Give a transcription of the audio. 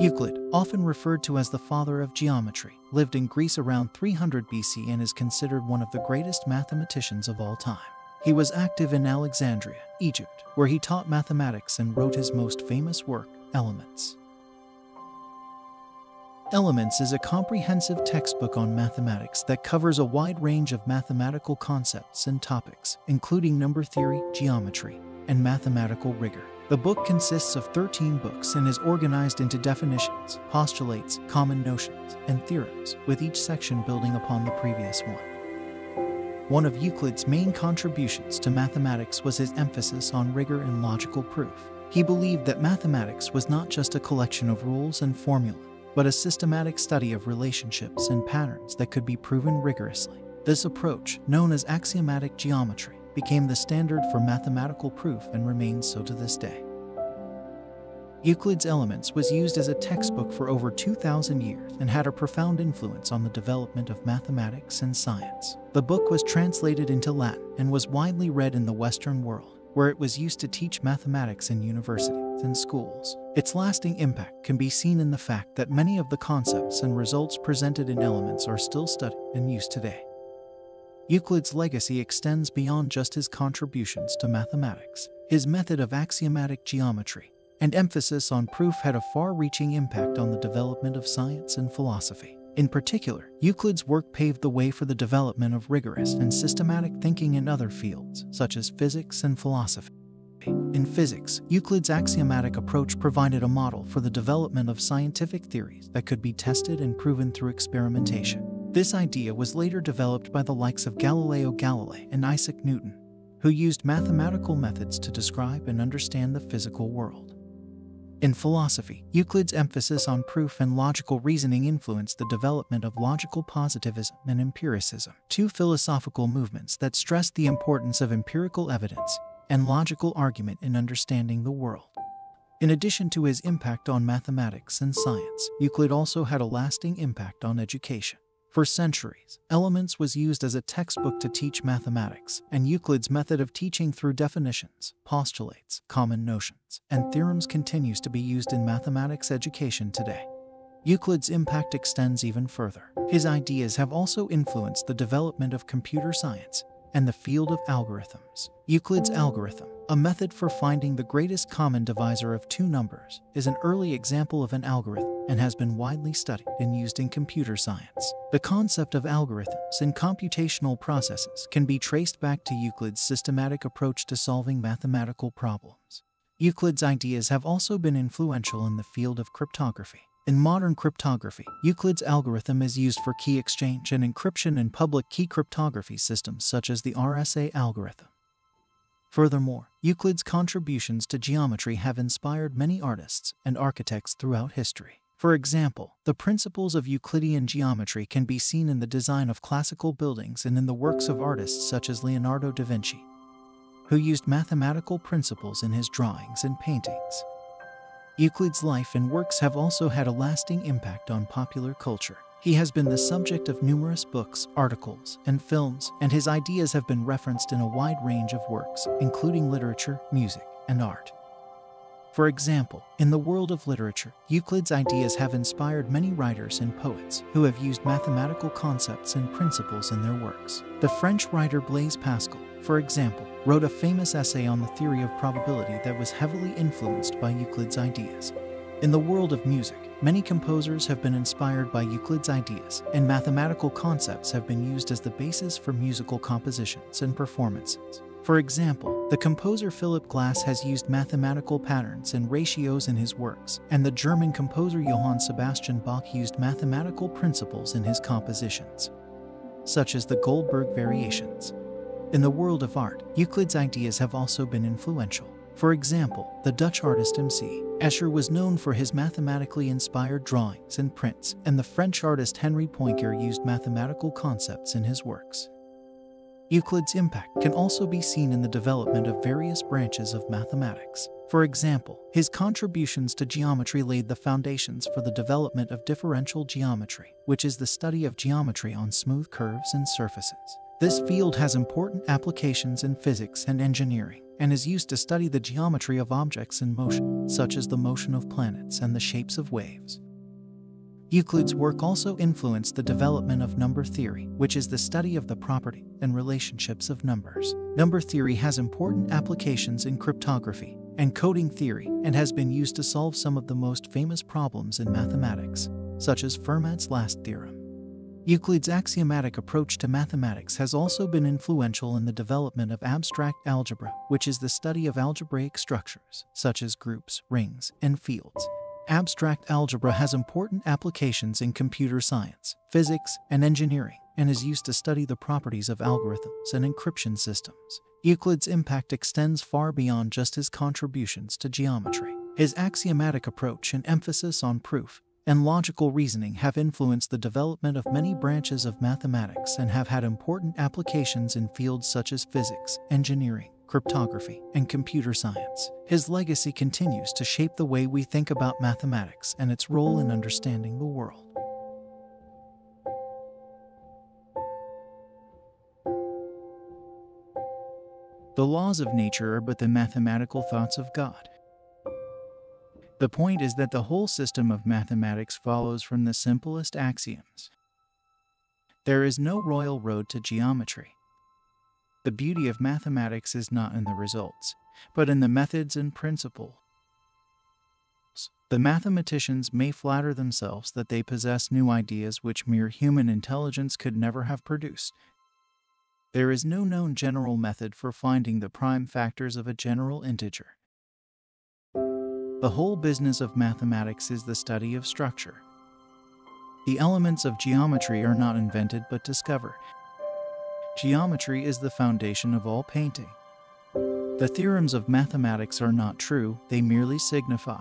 Euclid, often referred to as the father of geometry, lived in Greece around 300 BC and is considered one of the greatest mathematicians of all time. He was active in Alexandria, Egypt, where he taught mathematics and wrote his most famous work, Elements. Elements is a comprehensive textbook on mathematics that covers a wide range of mathematical concepts and topics, including number theory, geometry, and mathematical rigor. The book consists of 13 books and is organized into definitions, postulates, common notions, and theorems, with each section building upon the previous one. One of Euclid's main contributions to mathematics was his emphasis on rigor and logical proof. He believed that mathematics was not just a collection of rules and formulae, but a systematic study of relationships and patterns that could be proven rigorously. This approach, known as axiomatic geometry, became the standard for mathematical proof and remains so to this day. Euclid's Elements was used as a textbook for over 2,000 years and had a profound influence on the development of mathematics and science. The book was translated into Latin and was widely read in the Western world, where it was used to teach mathematics in universities and schools. Its lasting impact can be seen in the fact that many of the concepts and results presented in Elements are still studied and used today. Euclid's legacy extends beyond just his contributions to mathematics. His method of axiomatic geometry and emphasis on proof had a far reaching impact on the development of science and philosophy. In particular, Euclid's work paved the way for the development of rigorous and systematic thinking in other fields, such as physics and philosophy. In physics, Euclid's axiomatic approach provided a model for the development of scientific theories that could be tested and proven through experimentation. This idea was later developed by the likes of Galileo Galilei and Isaac Newton, who used mathematical methods to describe and understand the physical world. In philosophy, Euclid's emphasis on proof and logical reasoning influenced the development of logical positivism and empiricism, two philosophical movements that stressed the importance of empirical evidence and logical argument in understanding the world. In addition to his impact on mathematics and science, Euclid also had a lasting impact on education. For centuries, Elements was used as a textbook to teach mathematics, and Euclid's method of teaching through definitions, postulates, common notions, and theorems continues to be used in mathematics education today. Euclid's impact extends even further. His ideas have also influenced the development of computer science and the field of algorithms. Euclid's algorithm, a method for finding the greatest common divisor of two numbers, is an early example of an algorithm and has been widely studied and used in computer science. The concept of algorithms and computational processes can be traced back to Euclid's systematic approach to solving mathematical problems. Euclid's ideas have also been influential in the field of cryptography. In modern cryptography, Euclid's algorithm is used for key exchange and encryption in public key cryptography systems such as the RSA algorithm. Furthermore, Euclid's contributions to geometry have inspired many artists and architects throughout history. For example, the principles of Euclidean geometry can be seen in the design of classical buildings and in the works of artists such as Leonardo da Vinci, who used mathematical principles in his drawings and paintings. Euclid's life and works have also had a lasting impact on popular culture. He has been the subject of numerous books, articles, and films, and his ideas have been referenced in a wide range of works, including literature, music, and art. For example, in the world of literature, Euclid's ideas have inspired many writers and poets who have used mathematical concepts and principles in their works. The French writer Blaise Pascal, for example, wrote a famous essay on the theory of probability that was heavily influenced by Euclid's ideas. In the world of music, many composers have been inspired by Euclid's ideas, and mathematical concepts have been used as the basis for musical compositions and performances. For example, the composer Philip Glass has used mathematical patterns and ratios in his works, and the German composer Johann Sebastian Bach used mathematical principles in his compositions, such as the Goldberg variations. In the world of art, Euclid's ideas have also been influential. For example, the Dutch artist M.C. Escher was known for his mathematically inspired drawings and prints, and the French artist Henri Poincaré used mathematical concepts in his works. Euclid's impact can also be seen in the development of various branches of mathematics. For example, his contributions to geometry laid the foundations for the development of differential geometry, which is the study of geometry on smooth curves and surfaces. This field has important applications in physics and engineering, and is used to study the geometry of objects in motion, such as the motion of planets and the shapes of waves. Euclid's work also influenced the development of number theory, which is the study of the property and relationships of numbers. Number theory has important applications in cryptography and coding theory and has been used to solve some of the most famous problems in mathematics, such as Fermat's last theorem. Euclid's axiomatic approach to mathematics has also been influential in the development of abstract algebra, which is the study of algebraic structures, such as groups, rings, and fields. Abstract algebra has important applications in computer science, physics, and engineering, and is used to study the properties of algorithms and encryption systems. Euclid's impact extends far beyond just his contributions to geometry. His axiomatic approach and emphasis on proof and logical reasoning have influenced the development of many branches of mathematics and have had important applications in fields such as physics, engineering, cryptography, and computer science. His legacy continues to shape the way we think about mathematics and its role in understanding the world. The laws of nature are but the mathematical thoughts of God. The point is that the whole system of mathematics follows from the simplest axioms. There is no royal road to geometry. The beauty of mathematics is not in the results, but in the methods and principles. The mathematicians may flatter themselves that they possess new ideas which mere human intelligence could never have produced. There is no known general method for finding the prime factors of a general integer. The whole business of mathematics is the study of structure. The elements of geometry are not invented but discovered. Geometry is the foundation of all painting. The theorems of mathematics are not true, they merely signify.